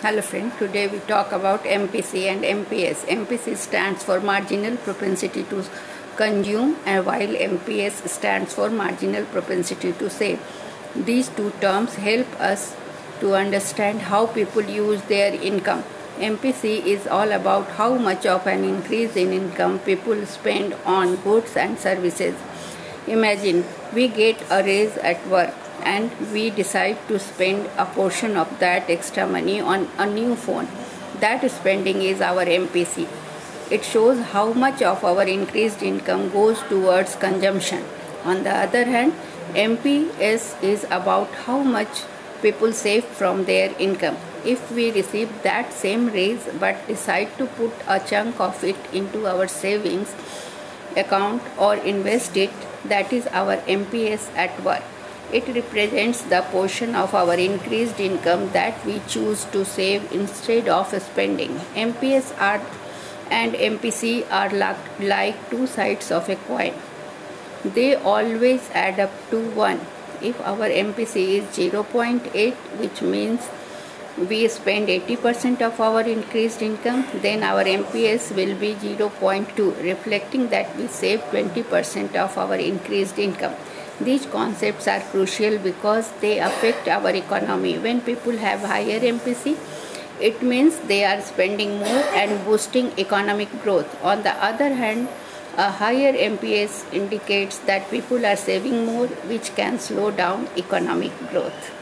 Hello friend, today we talk about MPC and MPS. MPC stands for marginal propensity to consume and while MPS stands for marginal propensity to save. These two terms help us to understand how people use their income. MPC is all about how much of an increase in income people spend on goods and services. Imagine we get a raise at work and we decide to spend a portion of that extra money on a new phone. That spending is our MPC. It shows how much of our increased income goes towards consumption. On the other hand, MPS is about how much people save from their income. If we receive that same raise but decide to put a chunk of it into our savings account or invest it, that is our MPS at work. It represents the portion of our increased income that we choose to save instead of spending. MPS are and MPC are like, like two sides of a coin. They always add up to 1. If our MPC is 0.8, which means we spend 80% of our increased income, then our MPS will be 0.2, reflecting that we save 20% of our increased income. These concepts are crucial because they affect our economy. When people have higher MPC, it means they are spending more and boosting economic growth. On the other hand, a higher MPS indicates that people are saving more, which can slow down economic growth.